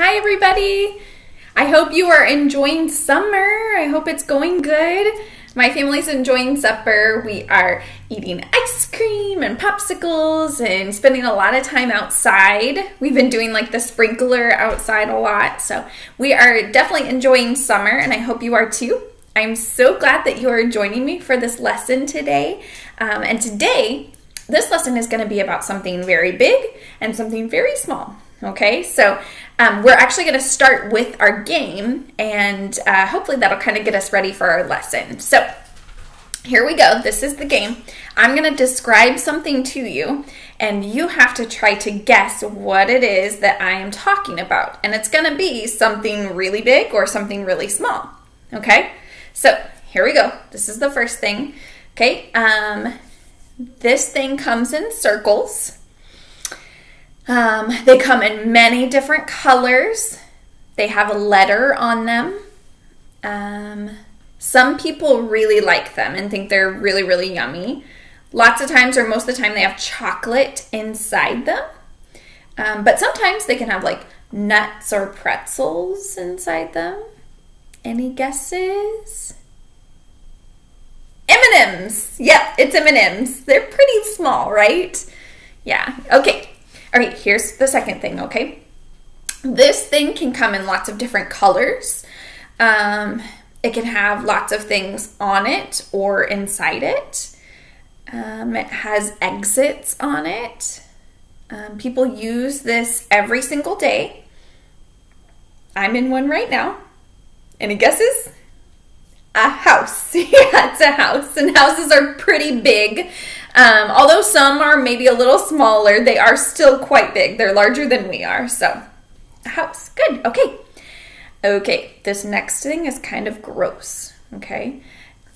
Hi, everybody. I hope you are enjoying summer. I hope it's going good. My family's enjoying supper. We are eating ice cream and popsicles and spending a lot of time outside. We've been doing like the sprinkler outside a lot. So we are definitely enjoying summer, and I hope you are too. I'm so glad that you are joining me for this lesson today. Um, and today, this lesson is going to be about something very big and something very small. Okay, so um, we're actually going to start with our game, and uh, hopefully that'll kind of get us ready for our lesson. So, here we go. This is the game. I'm going to describe something to you, and you have to try to guess what it is that I am talking about. And it's going to be something really big or something really small. Okay? So, here we go. This is the first thing. Okay? Um, this thing comes in circles. Um, they come in many different colors. They have a letter on them. Um, some people really like them and think they're really, really yummy. Lots of times, or most of the time, they have chocolate inside them. Um, but sometimes they can have like nuts or pretzels inside them. Any guesses? M&Ms. Yep, it's M&Ms. They're pretty small, right? Yeah. Okay. Right, here's the second thing, okay? This thing can come in lots of different colors. Um, it can have lots of things on it or inside it. Um, it has exits on it. Um, people use this every single day. I'm in one right now. Any guesses? A house. yeah, it's a house, and houses are pretty big. Um, although some are maybe a little smaller, they are still quite big. They're larger than we are. So, a house. Good. Okay. Okay, this next thing is kind of gross. Okay.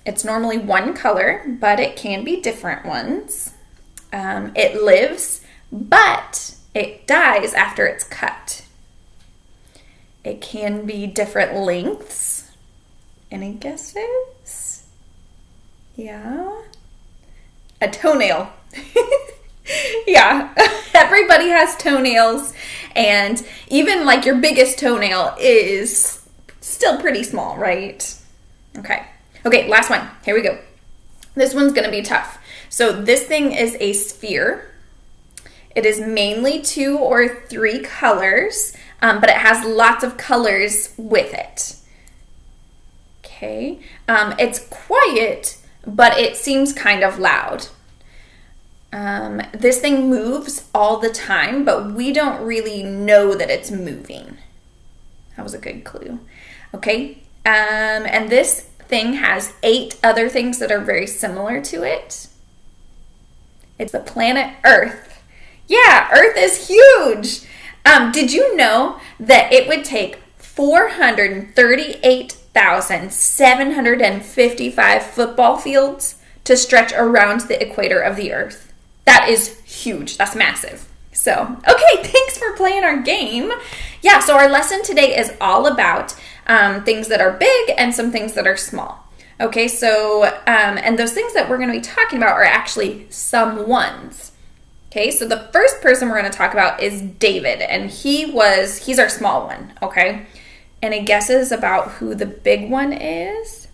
It's normally one color, but it can be different ones. Um, it lives, but it dies after it's cut. It can be different lengths. Any guesses? Yeah a toenail. yeah, everybody has toenails, and even like your biggest toenail is still pretty small, right? Okay. Okay, last one. Here we go. This one's to be tough. So, this thing is a sphere. It is mainly two or three colors, um, but it has lots of colors with it. Okay. Um, it's quiet but it seems kind of loud. Um, this thing moves all the time, but we don't really know that it's moving. That was a good clue. Okay, um, and this thing has eight other things that are very similar to it. It's the planet Earth. Yeah, Earth is huge. Um, did you know that it would take 438 1,755 football fields to stretch around the equator of the Earth. That is huge. That's massive. So, okay, thanks for playing our game. Yeah, so our lesson today is all about um, things that are big and some things that are small. Okay, so, um, and those things that we're going to be talking about are actually some ones. Okay, so the first person we're going to talk about is David, and he was, he's our small one, okay? Any guesses about who the big one is?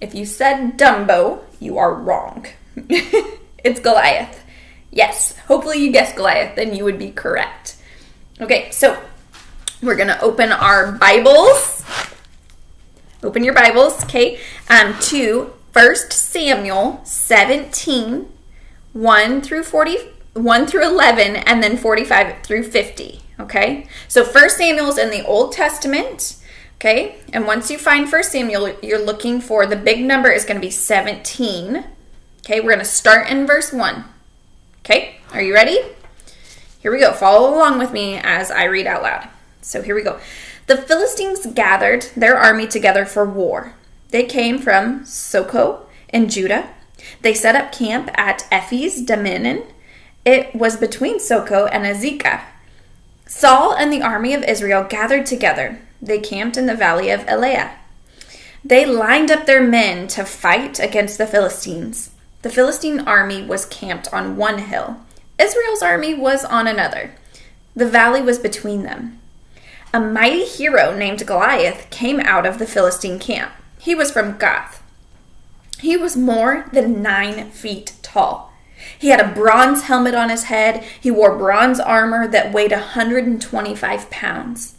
If you said Dumbo, you are wrong. it's Goliath. Yes, hopefully you guessed Goliath, then you would be correct. Okay, so we're gonna open our Bibles. Open your Bibles, okay, um, to 1 Samuel 17, 1 through 40, 1 through 11, and then 45 through 50. Okay, so First Samuel's in the Old Testament. Okay, and once you find First Samuel, you're looking for the big number is going to be 17. Okay, we're going to start in verse 1. Okay, are you ready? Here we go. Follow along with me as I read out loud. So here we go. The Philistines gathered their army together for war. They came from Socoh in Judah. They set up camp at Ephes Dammim. It was between Socoh and Azekah Saul and the army of Israel gathered together. They camped in the valley of Elah. They lined up their men to fight against the Philistines. The Philistine army was camped on one hill. Israel's army was on another. The valley was between them. a mighty hero named Goliath came out of the Philistine camp. He was from Gath. He was more than nine feet tall. He had a bronze helmet on his head. He wore bronze armor that weighed 125 pounds.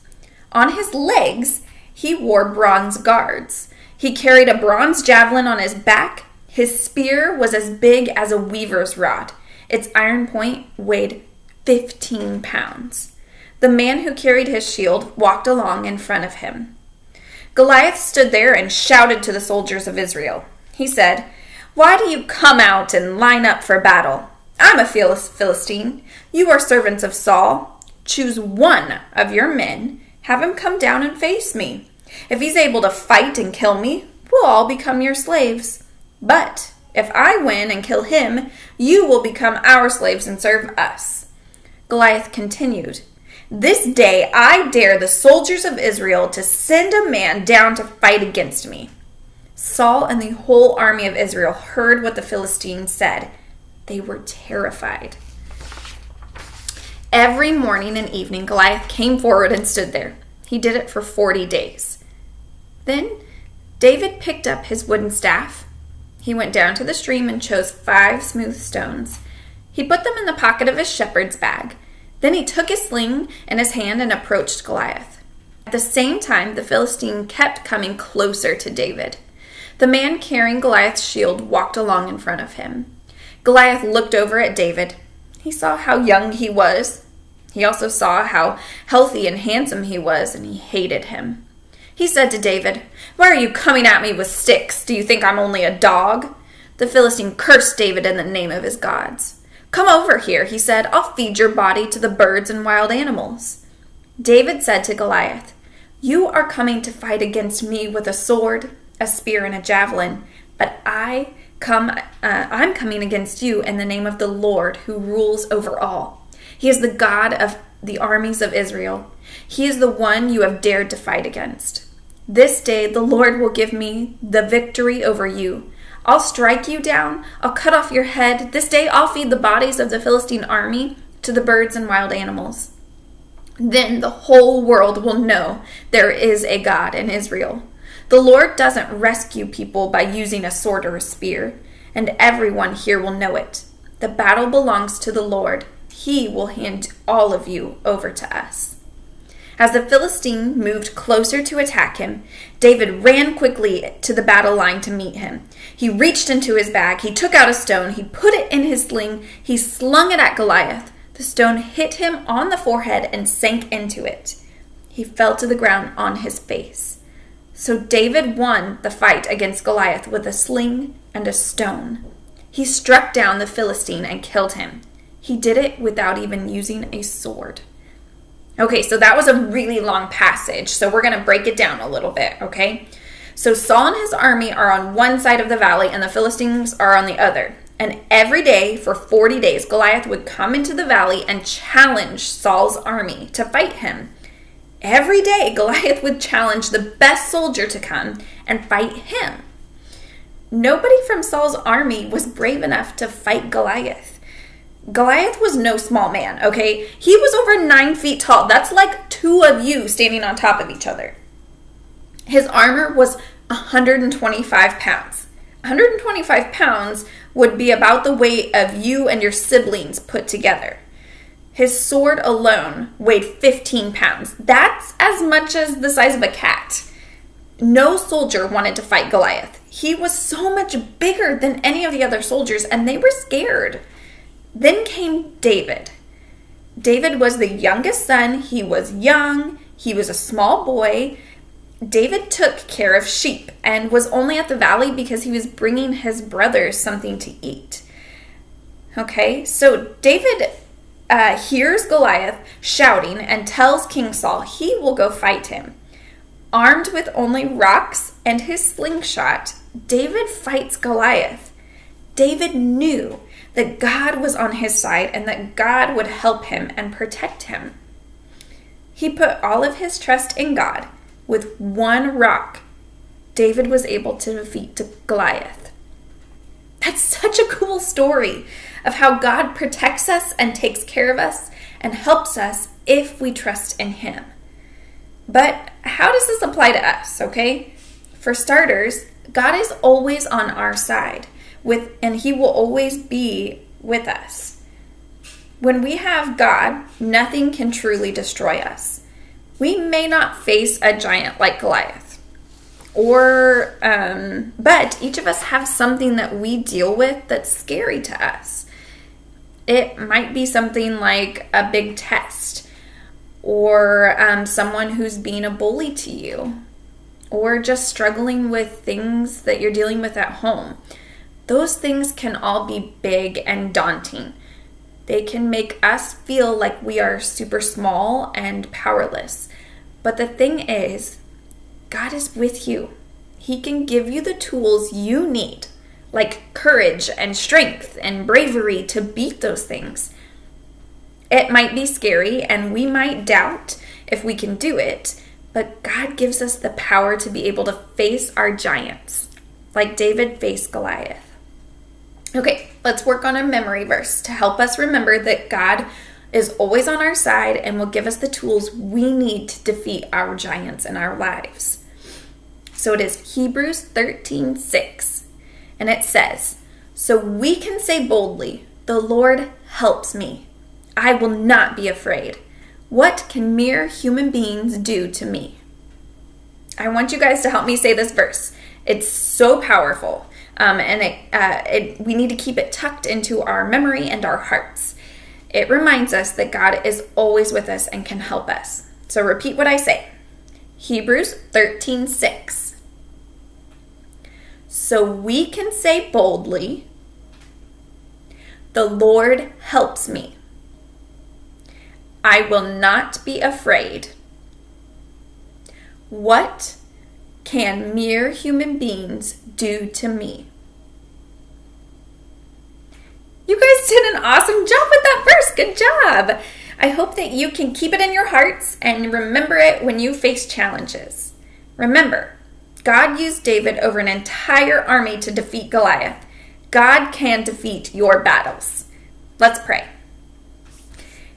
On his legs, he wore bronze guards. He carried a bronze javelin on his back. His spear was as big as a weaver's rod. Its iron point weighed 15 pounds. The man who carried his shield walked along in front of him. Goliath stood there and shouted to the soldiers of Israel. He said, Why do you come out and line up for battle? I'm a Philistine. You are servants of Saul. Choose one of your men, have him come down and face me. If he's able to fight and kill me, we'll all become your slaves. But if I win and kill him, you will become our slaves and serve us. Goliath continued, this day I dare the soldiers of Israel to send a man down to fight against me. Saul and the whole army of Israel heard what the Philistines said. They were terrified. Every morning and evening, Goliath came forward and stood there. He did it for 40 days. Then David picked up his wooden staff. He went down to the stream and chose five smooth stones. He put them in the pocket of his shepherd's bag. Then he took his sling in his hand and approached Goliath. At the same time, the Philistine kept coming closer to David. The man carrying Goliath's shield walked along in front of him. Goliath looked over at David. He saw how young he was. He also saw how healthy and handsome he was, and he hated him. He said to David, Why are you coming at me with sticks? Do you think I'm only a dog? The Philistine cursed David in the name of his gods. Come over here, he said. I'll feed your body to the birds and wild animals. David said to Goliath, You are coming to fight against me with a sword, a spear, and a javelin, but I come uh, I'm coming against you in the name of the Lord who rules over all. He is the God of the armies of Israel. He is the one you have dared to fight against. This day the Lord will give me the victory over you. I'll strike you down. I'll cut off your head. This day I'll feed the bodies of the Philistine army to the birds and wild animals. Then the whole world will know there is a God in Israel. The Lord doesn't rescue people by using a sword or a spear, and everyone here will know it. The battle belongs to the Lord. He will hand all of you over to us. As the Philistine moved closer to attack him, David ran quickly to the battle line to meet him. He reached into his bag, he took out a stone, he put it in his sling, he slung it at Goliath. The stone hit him on the forehead and sank into it. He fell to the ground on his face. So David won the fight against Goliath with a sling and a stone. He struck down the Philistine and killed him. He did it without even using a sword. Okay, so that was a really long passage. So we're going to break it down a little bit, okay? So Saul and his army are on one side of the valley and the Philistines are on the other. And every day for 40 days, Goliath would come into the valley and challenge Saul's army to fight him. Every day, Goliath would challenge the best soldier to come and fight him. Nobody from Saul's army was brave enough to fight Goliath. Goliath was no small man, okay? He was over nine feet tall. That's like two of you standing on top of each other. His armor was 125 pounds. 125 pounds would be about the weight of you and your siblings put together. His sword alone weighed 15 pounds. That's as much as the size of a cat. No soldier wanted to fight Goliath. He was so much bigger than any of the other soldiers, and they were scared. Then came David. David was the youngest son. He was young. He was a small boy. David took care of sheep and was only at the valley because he was bringing his brothers something to eat. Okay, so David uh, hears Goliath shouting and tells King Saul he will go fight him. Armed with only rocks and his slingshot, David fights Goliath. David knew that God was on his side and that God would help him and protect him. He put all of his trust in God. With one rock, David was able to defeat Goliath. That's such a cool story of how God protects us and takes care of us and helps us if we trust in Him. But how does this apply to us, okay? For starters, God is always on our side with and he will always be with us. When we have God, nothing can truly destroy us. We may not face a giant like Goliath, or um, but each of us have something that we deal with that's scary to us. It might be something like a big test, or um, someone who's being a bully to you, or just struggling with things that you're dealing with at home. Those things can all be big and daunting. They can make us feel like we are super small and powerless. But the thing is, God is with you. He can give you the tools you need, like courage and strength and bravery to beat those things. It might be scary and we might doubt if we can do it, but God gives us the power to be able to face our giants, like David faced Goliath. Okay, let's work on a memory verse to help us remember that God is always on our side and will give us the tools we need to defeat our giants in our lives. So it is Hebrews 13 6. And it says, So we can say boldly, The Lord helps me. I will not be afraid. What can mere human beings do to me? I want you guys to help me say this verse. It's so powerful um, and it, uh, it, we need to keep it tucked into our memory and our hearts. It reminds us that God is always with us and can help us. So repeat what I say. Hebrews 13 6. So we can say boldly, The Lord helps me. I will not be afraid. What can mere human beings do to me? You guys did an awesome job with that verse. Good job. I hope that you can keep it in your hearts and remember it when you face challenges. Remember, God used David over an entire army to defeat Goliath. God can defeat your battles. Let's pray.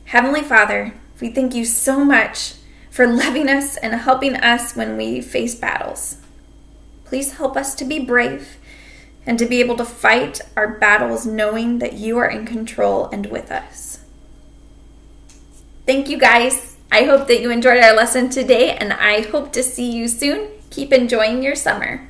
Heavenly Father, we thank you so much for loving us and helping us when we face battles. Please help us to be brave and to be able to fight our battles knowing that you are in control and with us. Thank you guys. I hope that you enjoyed our lesson today, and I hope to see you soon. Keep enjoying your summer.